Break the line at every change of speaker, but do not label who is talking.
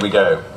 Here we go.